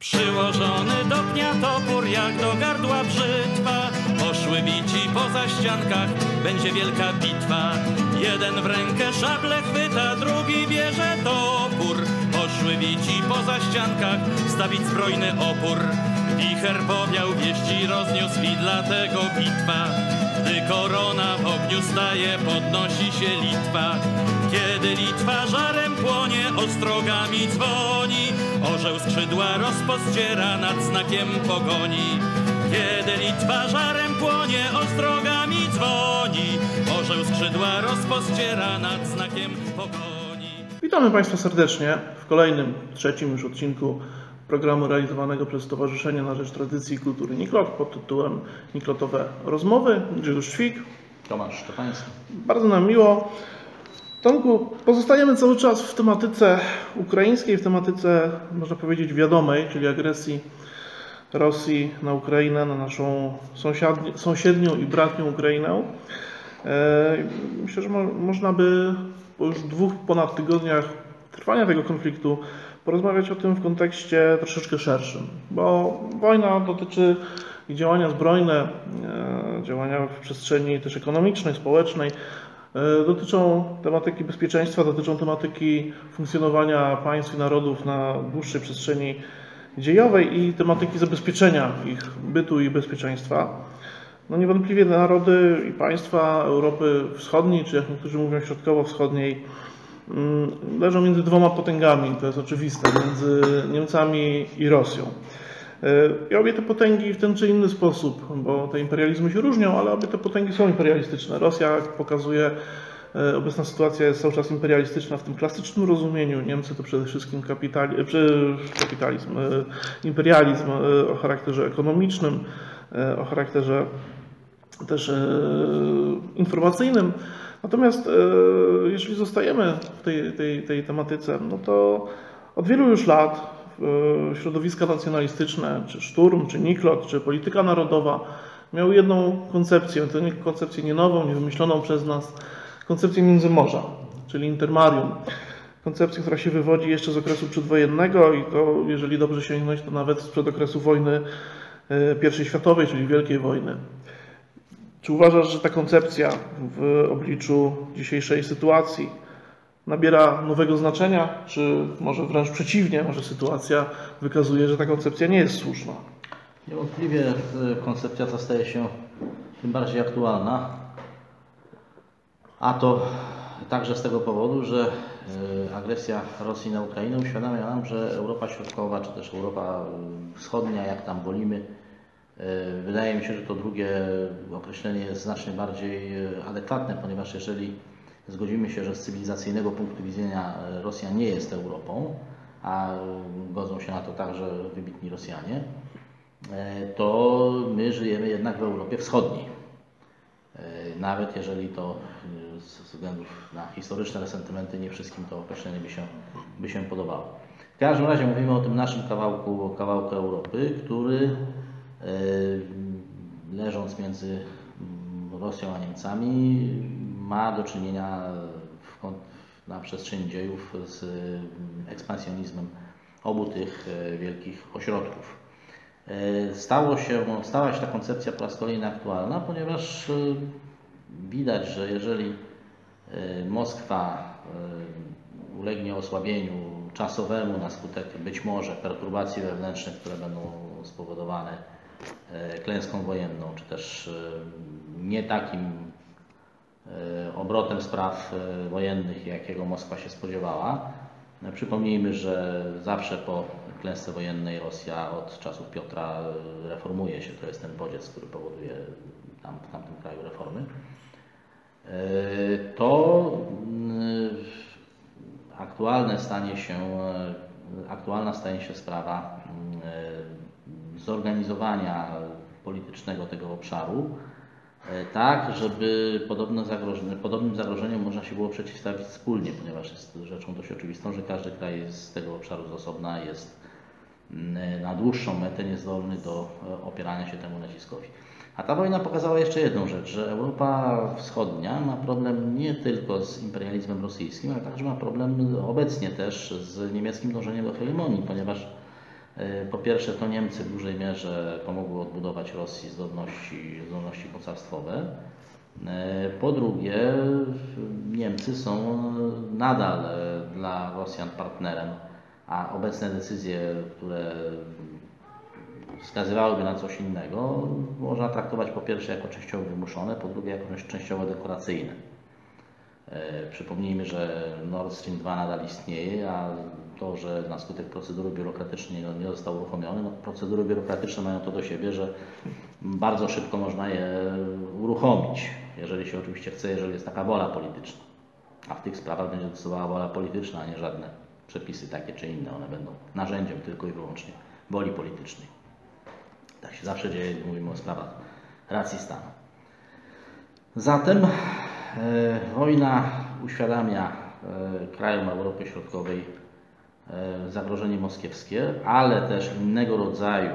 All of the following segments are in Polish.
Przyłożony do pnia topór jak do gardła brzytwa. Poszły bici poza ściankach, będzie wielka bitwa. Jeden w rękę szable chwyta, drugi bierze topór. Poszły bici poza ściankach, stawić zbrojny opór. Wicher powiał wieści rozniósł i dlatego bitwa. Gdy korona w ogniu staje, podnosi się Litwa Kiedy Litwa żarem płonie, ostrogami dzwoni Orzeł skrzydła rozpościera nad znakiem pogoni Kiedy Litwa żarem płonie, ostrogami dzwoni Orzeł skrzydła rozpościera nad znakiem pogoni Witamy Państwa serdecznie w kolejnym, trzecim już odcinku programu realizowanego przez Stowarzyszenie na Rzecz Tradycji i Kultury Niklot pod tytułem Niklotowe Rozmowy. Grzegorz Ćwik. Tomasz Szczepański. Bardzo nam miło. Tomku, pozostajemy cały czas w tematyce ukraińskiej, w tematyce, można powiedzieć, wiadomej, czyli agresji Rosji na Ukrainę, na naszą sąsiednią i bratnią Ukrainę. E, Myślę, że mo- można by po już dwóch ponad tygodniach trwania tego konfliktu porozmawiać o tym w kontekście troszeczkę szerszym, bo wojna dotyczy działania zbrojne, e, działania w przestrzeni też ekonomicznej, społecznej, dotyczą tematyki bezpieczeństwa, dotyczą tematyki funkcjonowania państw i narodów na dłuższej przestrzeni dziejowej i tematyki zabezpieczenia ich bytu i bezpieczeństwa. No niewątpliwie narody i państwa Europy Wschodniej, czy jak niektórzy mówią środkowo-wschodniej, mm, leżą między dwoma potęgami, to jest oczywiste, między Niemcami i Rosją. I obie te potęgi w ten czy inny sposób, bo te imperializmy się różnią, ale obie te potęgi są imperialistyczne. Rosja, pokazuje y, obecna sytuacja, jest cały czas imperialistyczna w tym klasycznym rozumieniu. Niemcy to przede wszystkim kapitali, czy kapitalizm, imperializm o charakterze ekonomicznym, o charakterze też e, informacyjnym. Natomiast e, jeżeli zostajemy w tej, tej, tej tematyce, no to od wielu już lat e, środowiska nacjonalistyczne, czy Szturm, czy Niklot, czy polityka narodowa miały jedną koncepcję, to nie koncepcję nie nową, nie wymyśloną przez nas, koncepcję międzymorza, czyli intermarium. Koncepcję, która się wywodzi jeszcze z okresu przedwojennego i to, jeżeli dobrze sięgnąć, to nawet sprzed okresu wojny e, I światowej, czyli Wielkiej Wojny. Czy uważasz, że ta koncepcja w obliczu dzisiejszej sytuacji nabiera nowego znaczenia, czy może wręcz przeciwnie, może sytuacja wykazuje, że ta koncepcja nie jest słuszna? Niewątpliwie e, koncepcja ta staje się tym bardziej aktualna, a to także z tego powodu, że e, agresja Rosji na Ukrainę uświadamia nam, że Europa Środkowa, czy też Europa Wschodnia, jak tam wolimy, e, wydaje mi się, że to drugie określenie jest znacznie bardziej adekwatne, ponieważ jeżeli zgodzimy się, że z cywilizacyjnego punktu widzenia e, Rosja nie jest Europą, a e, godzą się na to także wybitni Rosjanie, e, to my żyjemy jednak w Europie Wschodniej. Nawet jeżeli to ze względów na historyczne resentymenty nie wszystkim to określenie by się, by się podobało. W każdym razie mówimy o tym naszym kawałku, kawałku Europy, który leżąc między mm, Rosją a Niemcami ma do czynienia w, kon- na przestrzeni dziejów z mm, ekspansjonizmem obu tych e, wielkich ośrodków. E, Stało się, stała się ta koncepcja po raz kolejny aktualna, ponieważ e, widać, że jeżeli e, Moskwa e, ulegnie osłabieniu czasowemu na skutek być może perturbacji wewnętrznych, które będą spowodowane e, klęską wojenną, czy też e, nie takim e, obrotem spraw e, wojennych, jakiego Moskwa się spodziewała. No, Przypomnijmy, że zawsze po klęsce wojennej Rosja od czasów Piotra e, reformuje się. To jest ten bodziec, który powoduje tam, w tamtym kraju reformy. E, To mm, aktualne stanie się, e, aktualna stanie się sprawa mm, e, zorganizowania politycznego tego obszaru, e, tak, żeby podobne zagrożenie, podobnym zagrożeniom można się było przeciwstawić wspólnie, ponieważ jest rzeczą dość oczywistą, że każdy kraj z tego obszaru z osobna jest mm, na dłuższą metę niezdolny do e, opierania się temu naciskowi. A ta wojna pokazała jeszcze jedną rzecz, że Europa Wschodnia ma problem nie tylko z imperializmem rosyjskim, ale także ma problem obecnie też z niemieckim dążeniem do hegemonii, ponieważ E, Po pierwsze, to Niemcy w dużej mierze pomogły odbudować Rosji zdolności, zdolności mocarstwowe. E, Po drugie, Niemcy są nadal e, dla Rosjan partnerem, a obecne decyzje, które wskazywałyby na coś innego, można traktować po pierwsze jako częściowo wymuszone, po drugie jako częściowo dekoracyjne. E, Przypomnijmy, że Nord Stream 2 nadal istnieje, a to, że na skutek procedury biurokratycznej no, nie został uruchomiony, no, procedury biurokratyczne mają to do siebie, że bardzo szybko można je uruchomić, jeżeli się oczywiście chce, jeżeli jest taka wola polityczna. A w tych sprawach będzie decydowała wola polityczna, a nie żadne przepisy takie czy inne. One będą narzędziem tylko i wyłącznie woli politycznej. Tak się zawsze dzieje, mówimy o sprawach racji stanu. Zatem wojna uświadamia e, krajom Europy Środkowej e, zagrożenie moskiewskie, ale też innego rodzaju,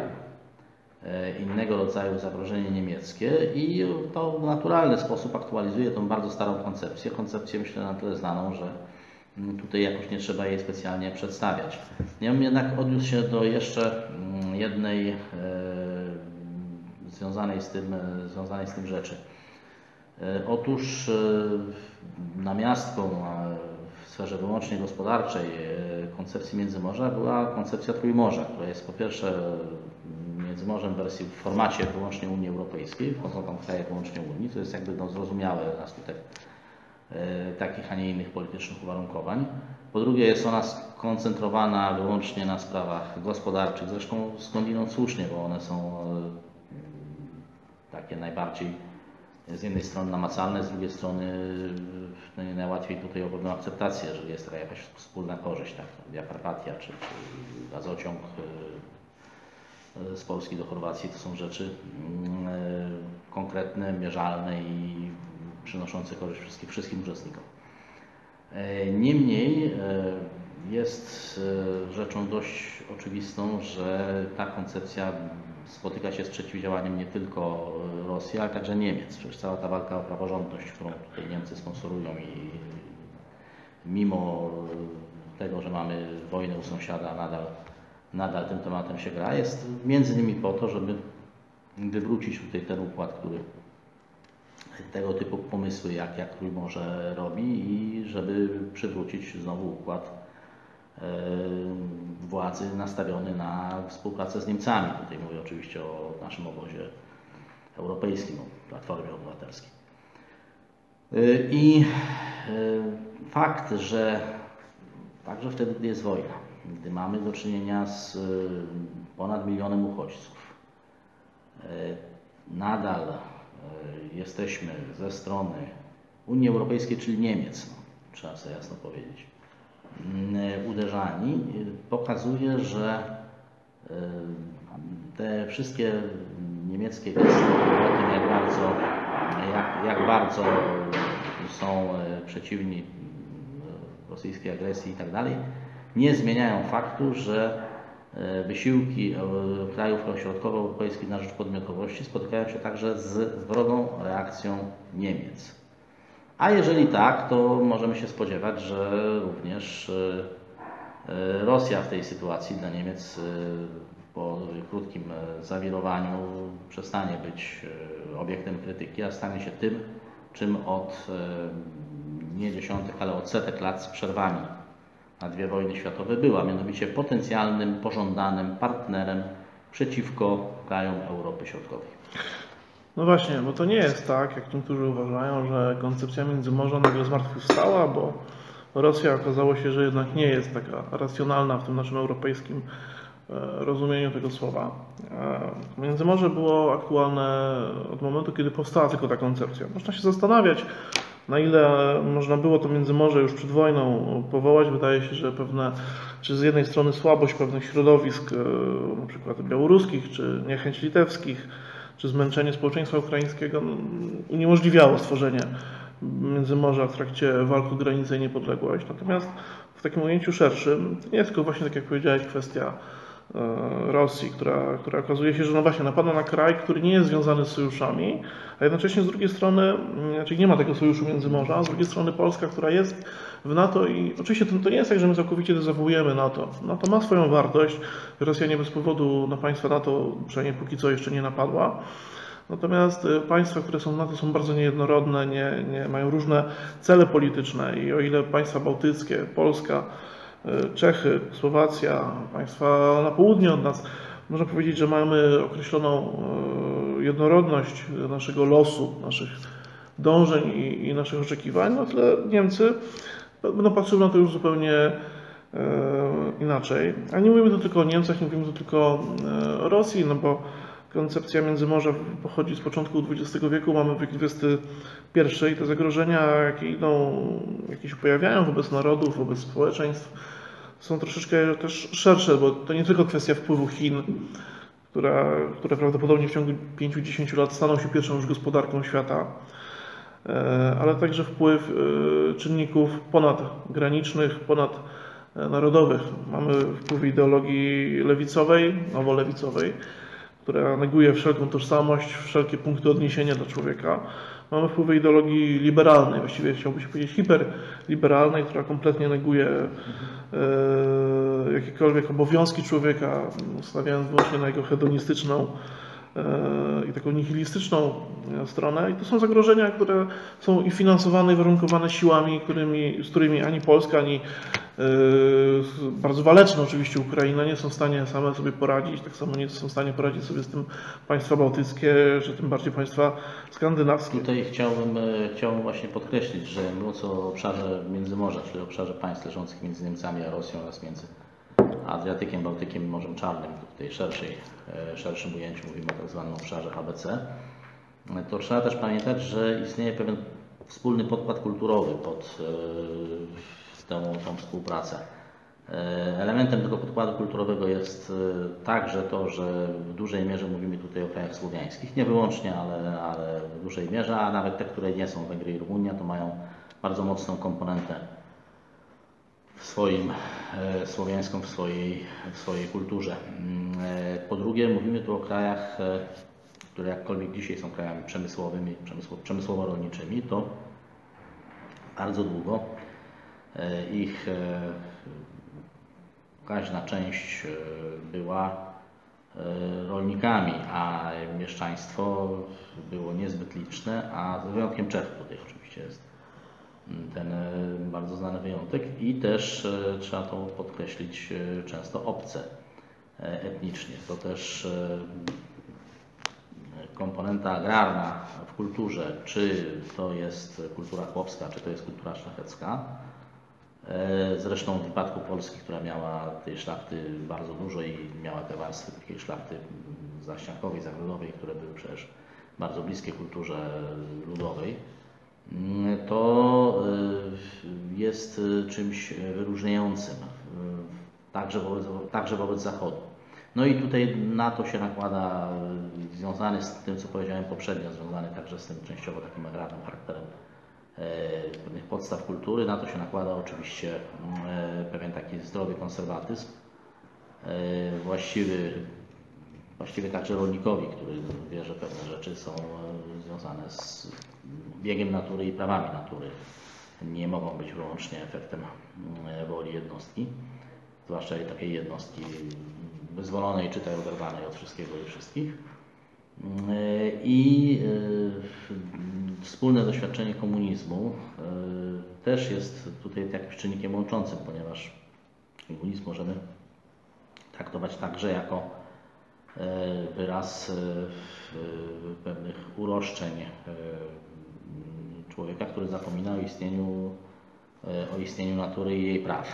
e, innego rodzaju zagrożenie niemieckie i to w naturalny sposób aktualizuje tą bardzo starą koncepcję. Koncepcję myślę na tyle znaną, że mm, tutaj jakoś nie trzeba jej specjalnie przedstawiać. Ja bym jednak odniósł się do jeszcze mm, jednej e, związanej z tym, e, związanej z tym rzeczy. E, Otóż e, namiastką w sferze wyłącznie gospodarczej e, koncepcji Międzymorza była koncepcja Trójmorza, która jest po pierwsze Międzymorzem w wersji w formacie wyłącznie Unii Europejskiej, wchodzą tam kraje wyłącznie Unii, to jest jakby no, zrozumiałe na skutek takich, a nie innych politycznych uwarunkowań. Po drugie jest ona skoncentrowana wyłącznie na sprawach gospodarczych, zresztą skądinąd słusznie, bo one są takie najbardziej z jednej strony namacalne, z drugiej strony no nie najłatwiej tutaj o pewną akceptację, jeżeli jest taka jakaś wspólna korzyść, tak, jak Karpatia czy, czy gazociąg e, z Polski do Chorwacji, to są rzeczy mm, e, konkretne, mierzalne i przynoszące korzyść wszystkim, wszystkim uczestnikom. E, Niemniej jest rzeczą dość oczywistą, że ta koncepcja spotyka się z przeciwdziałaniem nie tylko Rosji, ale także Niemiec. Przecież cała ta walka o praworządność, którą tutaj Niemcy sponsorują i mimo tego, że mamy wojnę u sąsiada, nadal, nadal tym tematem się gra, jest między innymi po to, żeby wywrócić tutaj ten układ, który tego typu pomysły, jak, jak Trójmorze robi i żeby przywrócić znowu układ władzy nastawiony na współpracę z Niemcami. Tutaj mówię oczywiście o naszym obozie europejskim, o Platformie Obywatelskiej. E, I e, fakt, że także wtedy, gdy jest wojna, gdy mamy do czynienia z e, ponad milionem uchodźców, e, nadal e, jesteśmy ze strony Unii Europejskiej, czyli Niemiec, no, trzeba sobie jasno powiedzieć, uderzani, y, pokazuje, że y, te wszystkie niemieckie gesty o tym, jak bardzo, jak, jak bardzo są y, przeciwni rosyjskiej agresji i tak dalej, nie zmieniają faktu, że e, wysiłki e, krajów środkowoeuropejskich na rzecz podmiotowości spotykają się także z wrogą reakcją Niemiec. A jeżeli tak, to możemy się spodziewać, że również e, e, Rosja w tej sytuacji dla Niemiec e, po krótkim zawirowaniu przestanie być obiektem krytyki, a stanie się tym, czym od nie dziesiątek, ale od setek lat z przerwami na dwie wojny światowe była, mianowicie potencjalnym, pożądanym partnerem przeciwko krajom Europy Środkowej. No właśnie, bo to nie jest tak, jak niektórzy uważają, że koncepcja Międzymorza nagle zmartwychwstała, bo Rosja okazało się, że jednak nie jest taka racjonalna w tym naszym europejskim e, rozumieniu tego słowa. E, Międzymorze było aktualne od momentu, kiedy powstała tylko ta koncepcja. Można się zastanawiać, na ile można było to Międzymorze już przed wojną powołać. Wydaje się, że pewne, czy z jednej strony słabość pewnych środowisk, e, przykład białoruskich, czy niechęć litewskich, czy zmęczenie społeczeństwa ukraińskiego no, uniemożliwiało stworzenie Międzymorza w trakcie walk o granicę i niepodległość. Natomiast w takim ujęciu szerszym nie tylko właśnie, tak jak powiedziałeś, kwestia e, Rosji, która, która okazuje się, że no właśnie napada na kraj, który nie jest związany z sojuszami, a jednocześnie z drugiej strony, mm, czyli nie ma tego sojuszu między morza, a z drugiej strony Polska, która jest w NATO i oczywiście to, to nie jest tak, że my całkowicie dezawuujemy NATO. NATO ma swoją wartość. Rosja nie bez powodu na państwa NATO, przynajmniej póki co jeszcze nie napadła. Natomiast y, państwa, które są w NATO są bardzo niejednorodne, nie, nie, mają różne cele polityczne i o ile państwa bałtyckie, Polska, y, Czechy, Słowacja, państwa na południe od nas, można powiedzieć, że mamy określoną y, jednorodność naszego losu, naszych dążeń i, i naszych oczekiwań, no tyle Niemcy będą patrzyły na to już zupełnie inaczej. A nie mówimy tu tylko o Niemcach, nie mówimy tu tylko o Rosji, no bo koncepcja Międzymorza pochodzi z początku XX wieku, mamy wiek XXI i te zagrożenia, jakie idą, jakie się pojawiają wobec narodów, wobec społeczeństw, są troszeczkę też szersze, bo to nie tylko kwestia wpływu Chin, która, które prawdopodobnie w ciągu 5-10 lat staną się pierwszą już gospodarką świata, e, ale także wpływ e, czynników ponadgranicznych, ponadnarodowych. Mamy wpływ ideologii lewicowej, nowolewicowej, która neguje wszelką tożsamość, wszelkie punkty odniesienia dla człowieka. Mamy wpływy ideologii liberalnej, właściwie chciałbym się powiedzieć hiperliberalnej, która kompletnie neguje e, jakiekolwiek obowiązki człowieka, stawiając wyłącznie na jego hedonistyczną e, i taką nihilistyczną stronę. I to są zagrożenia, które są i finansowane, i warunkowane siłami, którymi, z którymi ani Polska, ani Yy, bardzo waleczne oczywiście Ukraina nie są w stanie same sobie poradzić, tak samo nie są w stanie poradzić sobie z tym państwa bałtyckie, że tym bardziej państwa skandynawskie. Tutaj chciałbym, e, chciałbym właśnie podkreślić, że mówiąc o obszarze Międzymorza, czyli obszarze państw leżących między Niemcami a Rosją oraz między Adriatykiem, Bałtykiem Morzem Czarnym, w tej szerszej, e, szerszym ujęciu mówimy o tak zwanym obszarze ABC, to trzeba też pamiętać, że istnieje pewien wspólny podkład kulturowy pod e, tę, tą współpracę. E, elementem tego podkładu kulturowego jest także to, że w dużej mierze mówimy tutaj o krajach słowiańskich, nie wyłącznie, ale, ale w dużej mierze, a nawet te, które nie są Węgry i Rumunia, to mają bardzo mocną komponentę w swoim, e, słowiańską w swojej, w swojej kulturze. Mm, po drugie, mówimy tu o krajach, które jakkolwiek dzisiaj są krajami przemysłowymi, przemysłowo-rolniczymi, to bardzo długo E, ich e, każda część e, była rolnikami, a mieszczaństwo było niezbyt liczne, a z wyjątkiem Czechów tutaj oczywiście jest ten bardzo znany wyjątek. I też trzeba to podkreślić często obce etnicznie. To też komponenta agrarna w kulturze, czy to jest kultura chłopska, czy to jest kultura szlachecka, E, zresztą w wypadku Polski, która miała tej szlachty bardzo dużo i miała te warstwy takiej szlachty zaściankowej, zagrodowej, które były przecież bardzo bliskie kulturze ludowej, to e, jest czymś wyróżniającym także wobec, także wobec Zachodu. No i tutaj na to się nakłada, związany z tym, co powiedziałem poprzednio, związany także z tym częściowo takim agrarnym charakterem pewnych podstaw kultury. Na to się nakłada oczywiście pewien taki zdrowy konserwatyzm, właściwy, właściwie także rolnikowi, który wie, że pewne rzeczy są związane z biegiem natury i prawami natury. Nie mogą być wyłącznie efektem woli jednostki, zwłaszcza takiej jednostki wyzwolonej, czytaj oderwanej od wszystkiego i wszystkich. I wspólne doświadczenie komunizmu e, też jest tutaj jakimś czynnikiem łączącym, ponieważ komunizm możemy traktować także jako e, wyraz e, pewnych uroszczeń człowieka, który zapomina o istnieniu, o istnieniu natury i jej praw.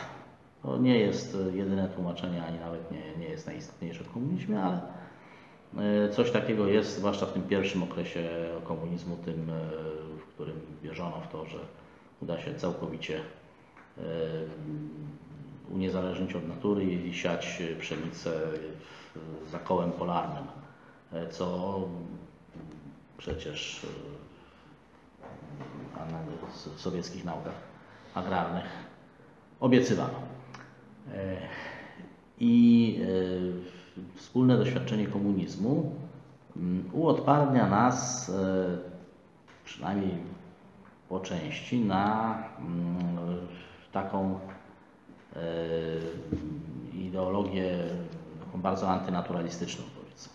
To nie jest jedyne tłumaczenie, ani nawet nie, nie jest najistotniejsze w komunizmie, ale E, coś takiego jest, zwłaszcza w tym pierwszym okresie komunizmu, tym, e, w którym wierzono w to, że uda się całkowicie e, uniezależnić od natury i siać pszenicę za kołem polarnym, co przecież w sowieckich naukach agrarnych obiecywano. i e, wspólne doświadczenie komunizmu mm, uodparnia nas, e, przynajmniej po części, na mm, taką e, ideologię taką bardzo antynaturalistyczną, powiedzmy.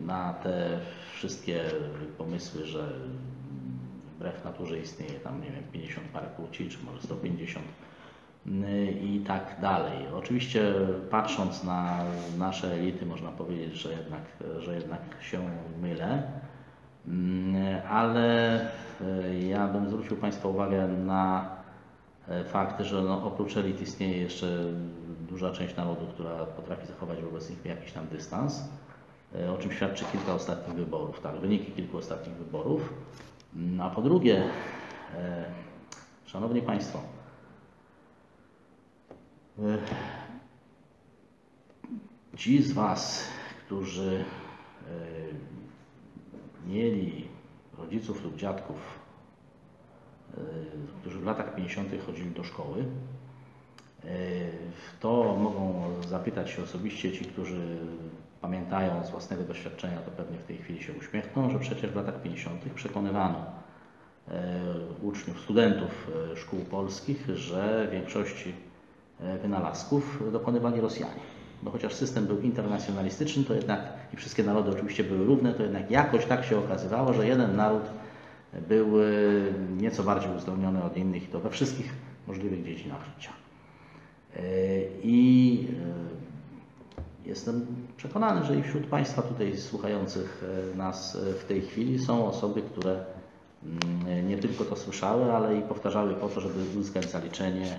Na te wszystkie pomysły, że wbrew naturze istnieje tam, nie wiem, 50 parę płci, czy może 150 i tak dalej. Oczywiście patrząc na nasze elity można powiedzieć, że jednak, że jednak się mylę, ale ja bym zwrócił Państwa uwagę na fakt, że no, oprócz elit istnieje jeszcze duża część narodu, która potrafi zachować wobec nich jakiś tam dystans, o czym świadczy kilka ostatnich wyborów, tak, wyniki kilku ostatnich wyborów. A po drugie, Szanowni Państwo, Ci z Was, którzy mieli rodziców lub dziadków, którzy w latach 50. chodzili do szkoły, to mogą zapytać się osobiście ci, którzy pamiętają z własnego doświadczenia, to pewnie w tej chwili się uśmiechną, że przecież w latach 50. przekonywano uczniów, studentów szkół polskich, że większości E, wynalazków dokonywali Rosjanie. Bo chociaż system był internacjonalistyczny, to jednak i wszystkie narody oczywiście były równe, to jednak jakoś tak się okazywało, że jeden naród był e, nieco bardziej uzdolniony od innych i to we wszystkich możliwych dziedzinach życia. E, I jestem przekonany, że i wśród Państwa tutaj słuchających nas w tej chwili są osoby, które mm, nie tylko to słyszały, ale i powtarzały po to, żeby uzyskać zaliczenie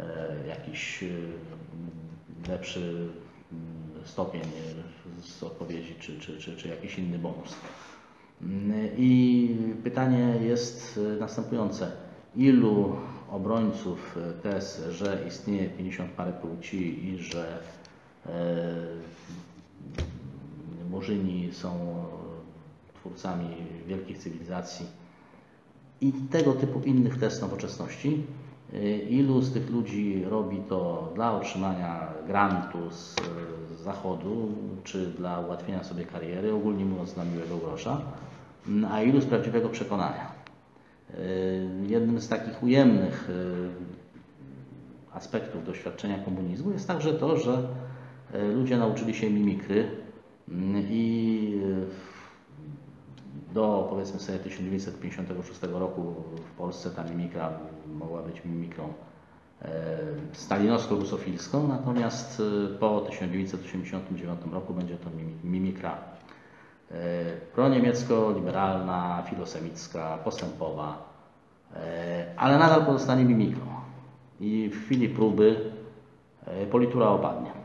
E, jakiś e, lepszy mm, stopień z odpowiedzi, czy, czy, czy, czy jakiś inny bonus. Mm, I pytanie jest następujące. Ilu obrońców tez, że istnieje 50 parę płci i że e, murzyni są twórcami wielkich cywilizacji i tego typu innych test nowoczesności Y, ilu z tych ludzi robi to dla otrzymania grantu z, zachodu, czy dla ułatwienia sobie kariery, ogólnie mówiąc dla miłego grosza, mm, a ilu z prawdziwego przekonania. Y, jednym z takich ujemnych aspektów doświadczenia komunizmu jest także to, że ludzie nauczyli się mimikry mm, i do powiedzmy sobie 1956 roku w Polsce ta mimikra mogła być mimikrą e, stalinowsko-rusofilską, natomiast e, po 1989 roku będzie to mimikra e, proniemiecko-liberalna, filosemicka, postępowa, ale nadal pozostanie mimikrą i w chwili próby politura opadnie.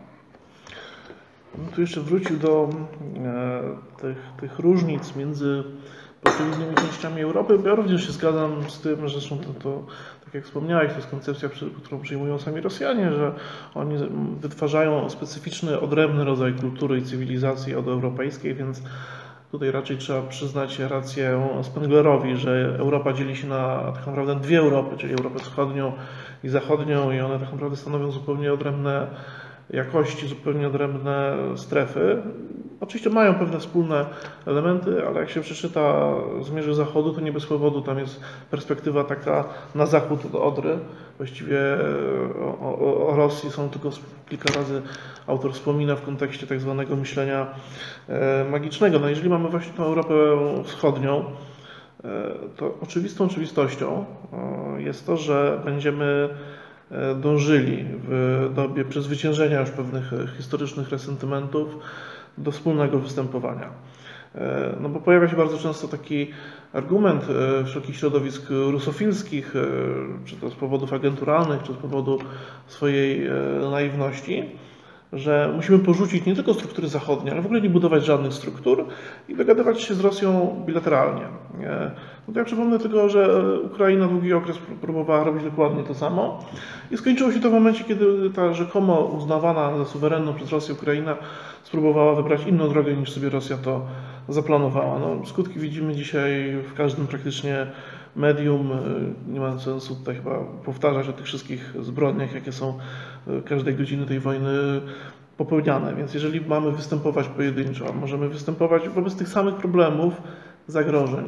No tu jeszcze wrócił do tych, tych różnic między poszczególnymi częściami Europy. Ja również się zgadzam z tym, że zresztą to, to tak jak wspomniałeś, to jest koncepcja, którą przyjmują sami Rosjanie, że oni wytwarzają specyficzny, odrębny rodzaj kultury i cywilizacji od europejskiej, więc tutaj raczej trzeba przyznać rację Spenglerowi, że Europa dzieli się na tak naprawdę dwie Europy, czyli Europę wschodnią i zachodnią i one tak naprawdę stanowią zupełnie odrębne jakości, zupełnie odrębne strefy. Oczywiście mają pewne wspólne elementy, ale jak się przeczyta Zmierzy Zachodu, to nie bez powodu tam jest perspektywa taka na zachód od Odry. Właściwie o, o, o Rosji są tylko kilka razy autor wspomina w kontekście tak zwanego myślenia e, magicznego. No jeżeli mamy właśnie tą Europę wschodnią, e, to oczywistą oczywistością e, jest to, że będziemy dążyli w dobie przezwyciężenia już pewnych historycznych resentymentów do wspólnego występowania. E, no bo pojawia się bardzo często taki argument e, wszelkich środowisk rusofilskich, e, czy to z powodów agenturalnych, czy z powodu swojej naiwności, że musimy porzucić nie tylko struktury zachodnie, ale w ogóle nie budować żadnych struktur i dogadywać się z Rosją bilateralnie. No to ja przypomnę tylko, że Ukraina długi okres próbowała robić dokładnie to samo i skończyło się to w momencie, kiedy ta rzekomo uznawana za suwerenną przez Rosję Ukraina spróbowała wybrać inną drogę niż sobie Rosja to zaplanowała. No, skutki widzimy dzisiaj w każdym praktycznie medium. Nie ma sensu tutaj chyba powtarzać o tych wszystkich zbrodniach, jakie są każdej godziny tej wojny popełniane. Więc jeżeli mamy występować pojedynczo, możemy występować wobec tych samych problemów, zagrożeń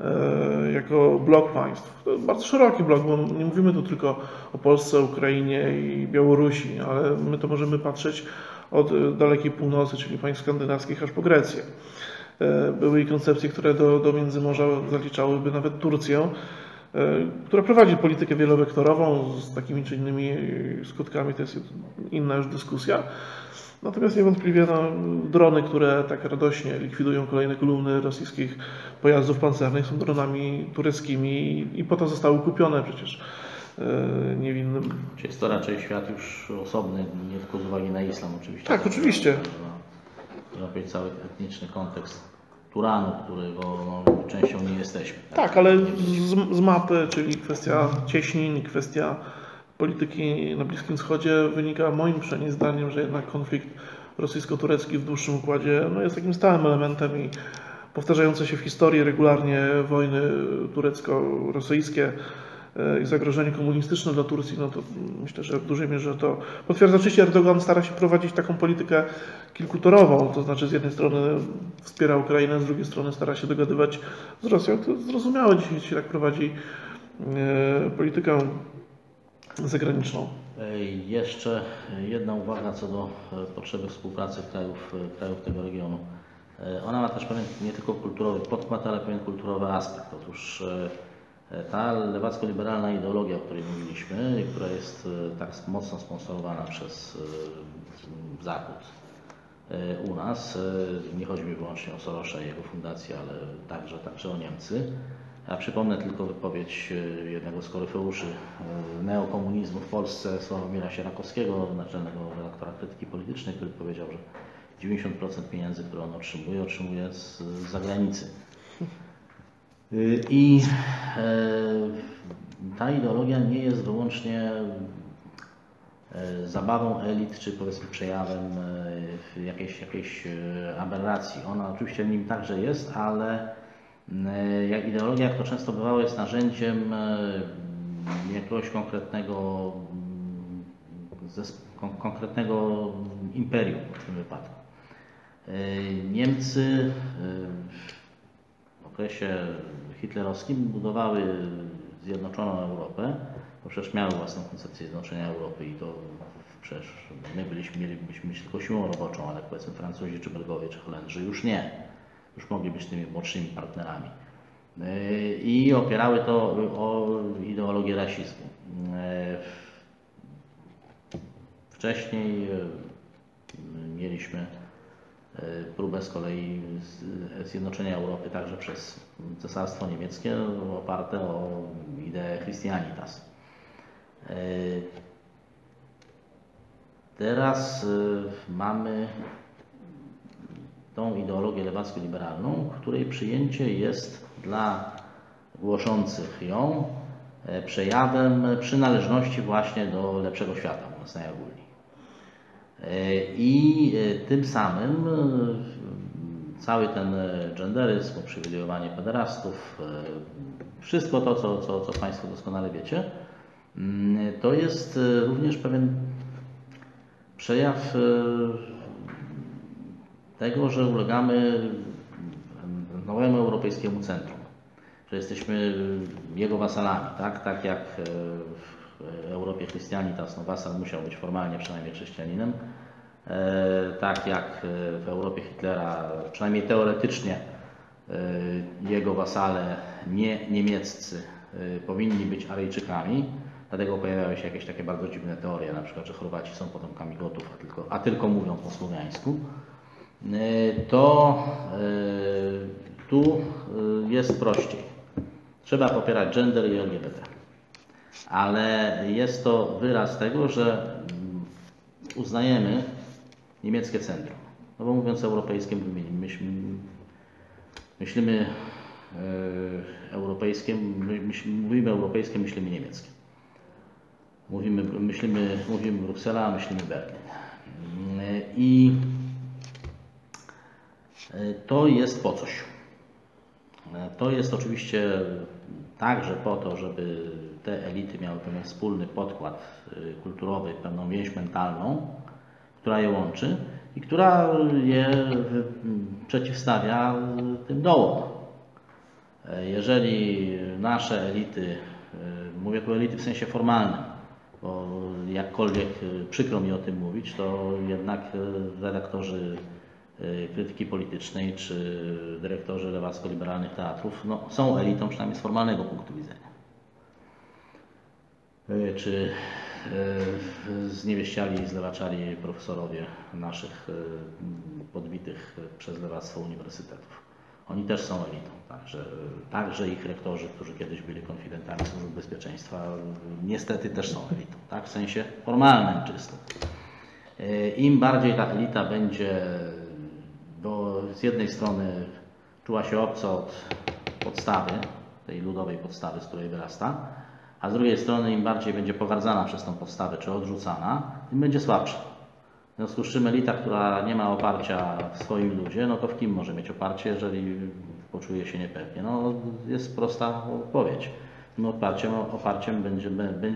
e, jako blok państw. To bardzo szeroki blok, bo nie mówimy tu tylko o Polsce, Ukrainie i Białorusi, ale my to możemy patrzeć od dalekiej północy, czyli państw skandynawskich aż po Grecję. E, były i koncepcje, które do, do Międzymorza zaliczałyby nawet Turcję, e, która prowadzi politykę wielowektorową z takimi czy innymi skutkami, to jest inna już dyskusja. Natomiast niewątpliwie no, drony, które tak radośnie likwidują kolejne kolumny rosyjskich pojazdów pancernych są dronami tureckimi i po to zostały kupione przecież e, niewinnym. Czy jest to raczej świat już osobny, nie tylko z uwagi na islam oczywiście. Tak, oczywiście. Powiedzieć cały etniczny kontekst Turanu, którego no, częścią nie jesteśmy. Tak, ale z, z mapy, czyli kwestia cieśnin, kwestia polityki na Bliskim Wschodzie wynika moim przynajmniej zdaniem, że jednak konflikt rosyjsko-turecki w dłuższym układzie no, jest takim stałym elementem i powtarzające się w historii regularnie wojny turecko-rosyjskie i zagrożenie komunistyczne dla Turcji, no to myślę, że w dużej mierze to potwierdza. Oczywiście Erdogan stara się prowadzić taką politykę kilkutorową, to znaczy z jednej strony wspiera Ukrainę, z drugiej strony stara się dogadywać z Rosją. To zrozumiałe dzisiaj się tak prowadzi e, politykę zagraniczną. Jeszcze jedna uwaga co do e, potrzeby współpracy krajów, e, krajów tego regionu. E, ona ma też pewien nie tylko kulturowy podkład, ale pewien kulturowy aspekt. Otóż ta lewacko-liberalna ideologia, o której mówiliśmy, która jest tak mocno sponsorowana przez Zachód u nas, nie chodzi mi wyłącznie o Sorosza i jego fundację, ale także, także o Niemcy, ja przypomnę tylko wypowiedź e, jednego z koryfeuszy e, neokomunizmu w Polsce, Sławomira Sierakowskiego, naczelnego redaktora krytyki politycznej, który powiedział, że 90% pieniędzy, które on otrzymuje, otrzymuje z zagranicy. E, I ta ideologia nie jest wyłącznie zabawą elit, czy powiedzmy przejawem jakiejś, jakiejś aberracji. Ona oczywiście nim także jest, ale E, jak ideologia, jak to często bywało, jest narzędziem e, jakiegoś konkretnego, mm, konkretnego imperium w tym wypadku. E, Niemcy okresie hitlerowskim budowały zjednoczoną Europę, bo przecież miały własną koncepcję zjednoczenia Europy i to przecież my byliśmy, mielibyśmy mieć tylko siłą roboczą, ale powiedzmy Francuzi, czy Belgowie, czy Holendrzy już nie już mogli być tymi młodszymi partnerami. E, I opierały to o ideologię rasizmu. E, wcześniej mieliśmy próbę z kolei zjednoczenia Europy także przez Cesarstwo Niemieckie oparte o ideę Christianitas. Teraz mamy tą ideologię lewacko-liberalną, której przyjęcie jest dla głoszących ją e, przejawem przynależności właśnie do lepszego świata, mówiąc najogólniej. E, I e, tym samym cały ten genderyzm, uprzywilejowanie pederastów, wszystko to, co, co, co Państwo doskonale wiecie, mm, to jest również pewien przejaw tego, że ulegamy nowemu europejskiemu centrum, że jesteśmy jego wasalami, tak, tak jak e, w Europie Christianitas, no wasal musiał być formalnie przynajmniej chrześcijaninem, e, tak jak w Europie Hitlera, przynajmniej teoretycznie e, jego wasale nie niemieccy powinni być Aryjczykami, dlatego pojawiały się jakieś takie bardzo dziwne teorie, na przykład, że Chorwaci są potomkami Gotów, a tylko, a tylko mówią po słowiańsku. E, to e, tu e, jest prościej. Trzeba popierać gender i LGBT. Ale jest to wyraz tego, że uznajemy niemieckie centrum. No bo mówiąc europejskie, myślimy, myślimy europejskie, mówimy europejskie, myślimy niemieckie. Mówimy, myślimy, mówimy Bruksela, myślimy Berlin. I E, to jest po coś. E, to jest oczywiście także po to, żeby te elity miały pewien wspólny podkład y, kulturowy, pewną więź mentalną, która je łączy i która je przeciwstawia y, tym dołom. E, Jeżeli nasze elity, y, mówię tu elity w sensie formalnym, bo jakkolwiek przykro mi o tym mówić, to jednak redaktorzy krytyki politycznej czy dyrektorzy lewacko-liberalnych teatrów no, są elitą przynajmniej z formalnego punktu widzenia. Y, Czy y, zniewieściali zlewaczali profesorowie naszych y, podbitych przez lewactwo uniwersytetów. Oni też są elitą, także, także ich rektorzy, którzy kiedyś byli konfidentami służb bezpieczeństwa, niestety też są elitą, tak, w sensie formalnym czysto. Im bardziej ta elita będzie, bo z jednej strony czuła się obco od podstawy, tej ludowej podstawy, z której wyrasta, a z drugiej strony im bardziej będzie pogardzana przez tą podstawę, czy odrzucana, tym będzie słabsza. W związku z czym elita, która nie ma oparcia w swoim ludzie, no to w kim może mieć oparcie, jeżeli poczuje się niepewnie? No jest prosta odpowiedź. Tym oparciem, oparciem będzie,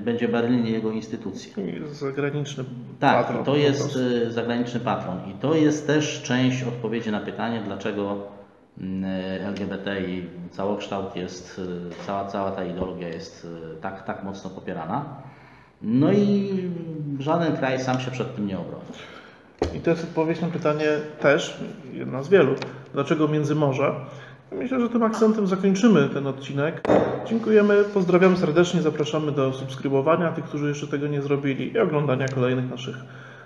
będzie Berlin i jego instytucje. I zagraniczny Tak, patron i to jest y, zagraniczny patron. I to jest też część odpowiedzi na pytanie, dlaczego LGBT i całokształt jest, y, cała, cała ta ideologia jest y, tak, tak mocno popierana. No i żaden kraj sam się przed tym nie obroni. I to jest odpowiedź na pytanie też, jedna z wielu, dlaczego Międzymorze? Myślę, że tym akcentem zakończymy ten odcinek. Dziękujemy, pozdrawiamy serdecznie, zapraszamy do subskrybowania tych, którzy jeszcze tego nie zrobili i oglądania kolejnych naszych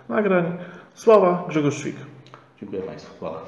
nagrań. Sława Grzegorz Świk. Dziękuję Państwu. Chwała.